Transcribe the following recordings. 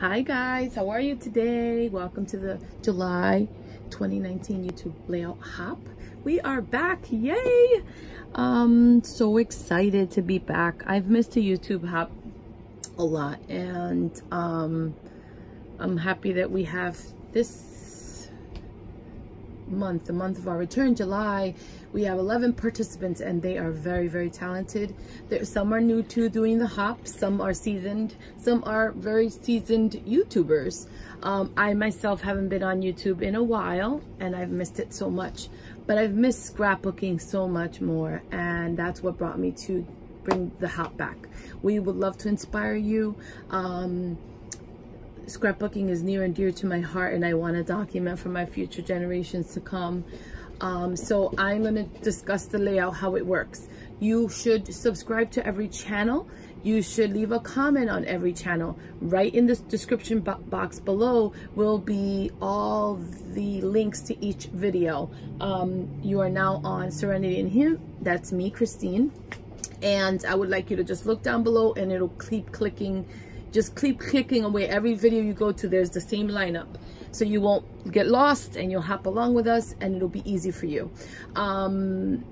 Hi guys, how are you today? Welcome to the July 2019 YouTube layout hop. We are back, yay! Um, so excited to be back. I've missed a YouTube hop a lot and um, I'm happy that we have this month, the month of our return, July, we have 11 participants and they are very, very talented. There, some are new to doing the hop, some are seasoned, some are very seasoned YouTubers. Um, I myself haven't been on YouTube in a while and I've missed it so much, but I've missed scrapbooking so much more and that's what brought me to bring the hop back. We would love to inspire you. Um, scrapbooking is near and dear to my heart and I want to document for my future generations to come. Um, so I'm going to discuss the layout, how it works. You should subscribe to every channel. You should leave a comment on every channel. Right in the description bo box below will be all the links to each video. Um, you are now on Serenity in Him. That's me, Christine. And I would like you to just look down below and it'll keep clicking just keep clicking away. Every video you go to there's the same lineup. So you won't get lost and you'll hop along with us and it'll be easy for you. Um,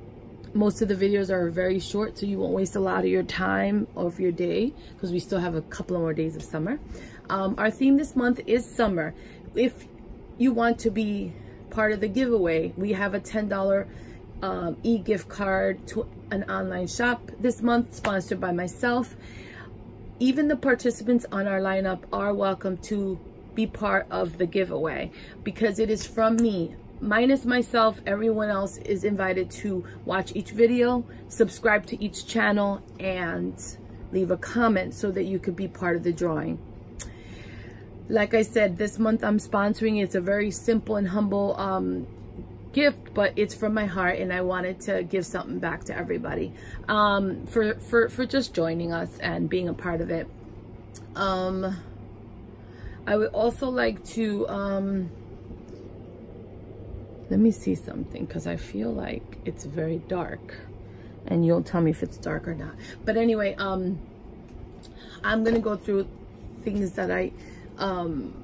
most of the videos are very short so you won't waste a lot of your time of your day because we still have a couple more days of summer. Um, our theme this month is summer. If you want to be part of the giveaway we have a $10 um, e-gift card to an online shop this month sponsored by myself even the participants on our lineup are welcome to be part of the giveaway because it is from me. Minus myself everyone else is invited to watch each video subscribe to each channel and leave a comment so that you could be part of the drawing. Like I said this month I'm sponsoring. It's a very simple and humble um, gift, but it's from my heart and I wanted to give something back to everybody um, for, for, for just joining us and being a part of it. Um, I would also like to, um, let me see something because I feel like it's very dark and you'll tell me if it's dark or not. But anyway, um, I'm going to go through things that I um,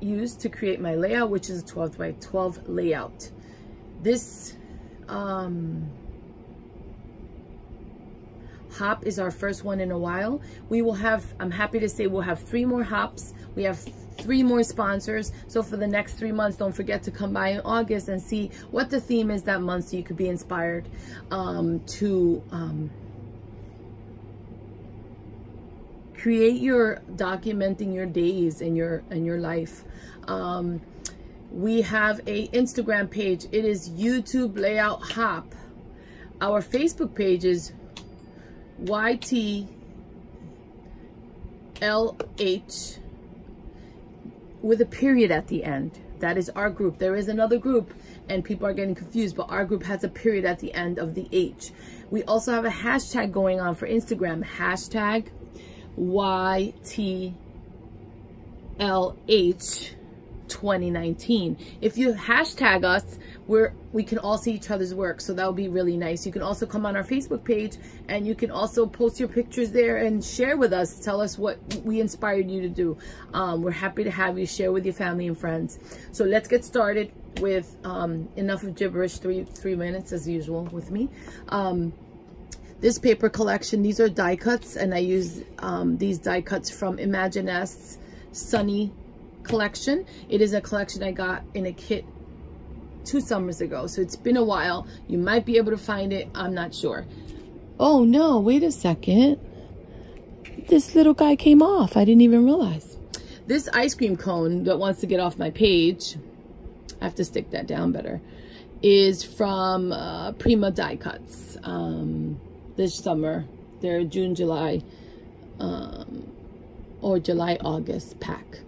used to create my layout, which is a 12 by 12 layout this um, hop is our first one in a while. We will have, I'm happy to say we'll have three more hops. We have three more sponsors. So for the next three months, don't forget to come by in August and see what the theme is that month so you could be inspired um, to um, create your documenting your days and your and your life. Um, we have a Instagram page. It is YouTube Layout Hop. Our Facebook page is YTLH with a period at the end. That is our group. There is another group and people are getting confused, but our group has a period at the end of the H. We also have a hashtag going on for Instagram, hashtag YTLH 2019. If you hashtag us, we're, we can all see each other's work. So that would be really nice. You can also come on our Facebook page and you can also post your pictures there and share with us. Tell us what we inspired you to do. Um, we're happy to have you share with your family and friends. So let's get started with um, enough of gibberish, three, three minutes as usual with me. Um, this paper collection, these are die cuts and I use um, these die cuts from Imaginisce Sunny collection. It is a collection I got in a kit two summers ago. So it's been a while. You might be able to find it. I'm not sure. Oh no, wait a second. This little guy came off. I didn't even realize. This ice cream cone that wants to get off my page, I have to stick that down better, is from uh, Prima Die Cuts um, this summer. They're June, July, um, or July, August pack.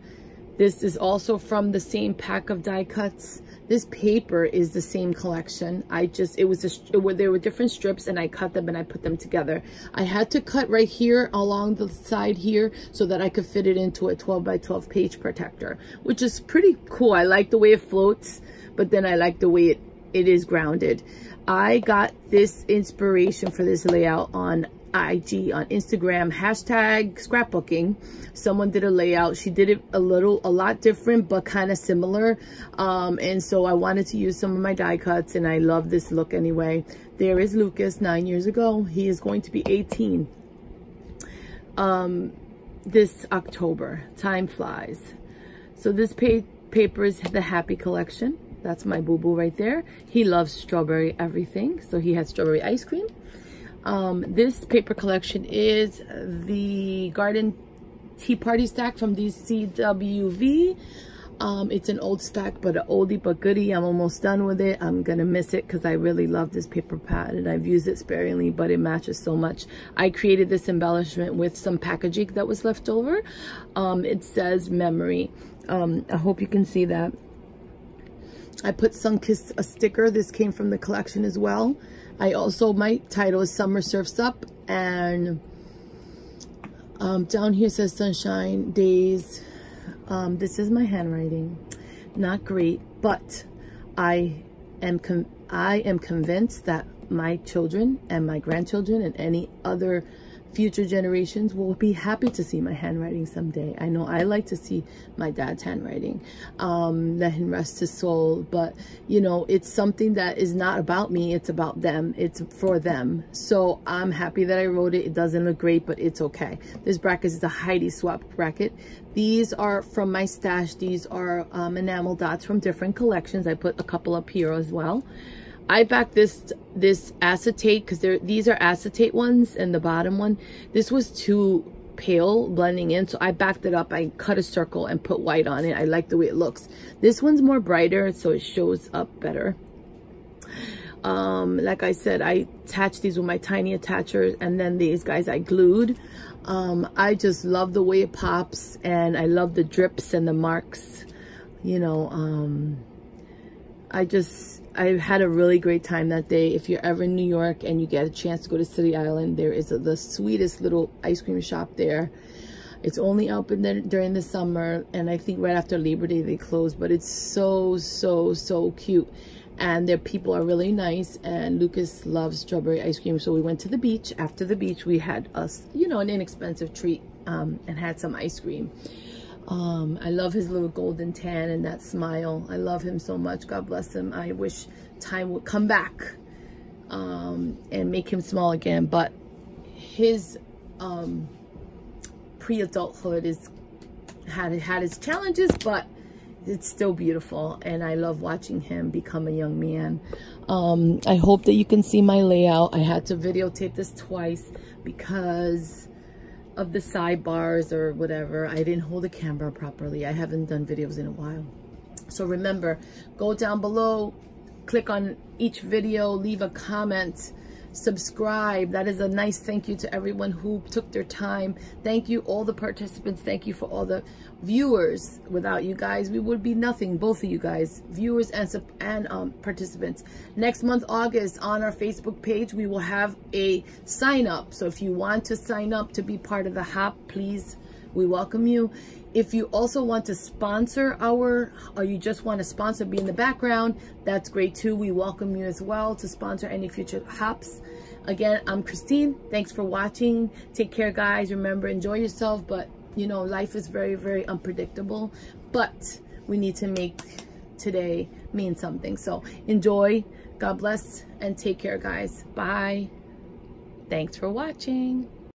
This is also from the same pack of die cuts. This paper is the same collection. I just, it was, a, it were, there were different strips and I cut them and I put them together. I had to cut right here along the side here so that I could fit it into a 12 by 12 page protector, which is pretty cool. I like the way it floats, but then I like the way it, it is grounded. I got this inspiration for this layout on IG, on Instagram, hashtag scrapbooking. Someone did a layout. She did it a little, a lot different, but kind of similar. Um, and so I wanted to use some of my die cuts and I love this look anyway. There is Lucas, nine years ago. He is going to be 18 um, this October. Time flies. So this pa paper is the Happy Collection. That's my boo-boo right there. He loves strawberry everything. So he had strawberry ice cream. Um, this paper collection is the Garden Tea Party stack from DCWV. Um, it's an old stack, but an oldie but goodie. I'm almost done with it. I'm going to miss it because I really love this paper pad and I've used it sparingly, but it matches so much. I created this embellishment with some packaging that was left over. Um, it says memory. Um, I hope you can see that. I put Sunkissed a sticker. This came from the collection as well. I also, my title is Summer Surfs Up. And um, down here says Sunshine Days. Um, this is my handwriting. Not great, but I am I am convinced that my children and my grandchildren and any other future generations will be happy to see my handwriting someday. I know I like to see my dad's handwriting. Um, let him rest his soul. But, you know, it's something that is not about me. It's about them. It's for them. So I'm happy that I wrote it. It doesn't look great, but it's okay. This bracket is the Heidi Swapp bracket. These are from my stash. These are um, enamel dots from different collections. I put a couple up here as well. I backed this this acetate because these are acetate ones and the bottom one. This was too pale blending in so I backed it up. I cut a circle and put white on it. I like the way it looks. This one's more brighter so it shows up better. Um like I said I attached these with my tiny attachers and then these guys I glued. Um I just love the way it pops and I love the drips and the marks you know um I just, I had a really great time that day. If you're ever in New York and you get a chance to go to City Island, there is a, the sweetest little ice cream shop there. It's only open there during the summer, and I think right after Labor Day they close, but it's so, so, so cute. And their people are really nice, and Lucas loves strawberry ice cream. So we went to the beach. After the beach, we had us, you know, an inexpensive treat um, and had some ice cream. Um, I love his little golden tan and that smile. I love him so much. God bless him. I wish time would come back um, and make him small again. But his um, pre-adulthood is had had its challenges, but it's still beautiful and I love watching him become a young man. Um, I hope that you can see my layout. I had to videotape this twice because of the sidebars or whatever. I didn't hold the camera properly. I haven't done videos in a while. So remember, go down below, click on each video, leave a comment, subscribe. That is a nice thank you to everyone who took their time. Thank you, all the participants. Thank you for all the viewers. Without you guys, we would be nothing. Both of you guys, viewers and, and um, participants. Next month, August, on our Facebook page, we will have a sign up. So if you want to sign up to be part of the HOP, please, we welcome you. If you also want to sponsor our, or you just want to sponsor, be in the background, that's great too. We welcome you as well to sponsor any future hops. Again, I'm Christine. Thanks for watching. Take care, guys. Remember, enjoy yourself. But, you know, life is very, very unpredictable. But we need to make today mean something. So enjoy. God bless and take care, guys. Bye. Thanks for watching.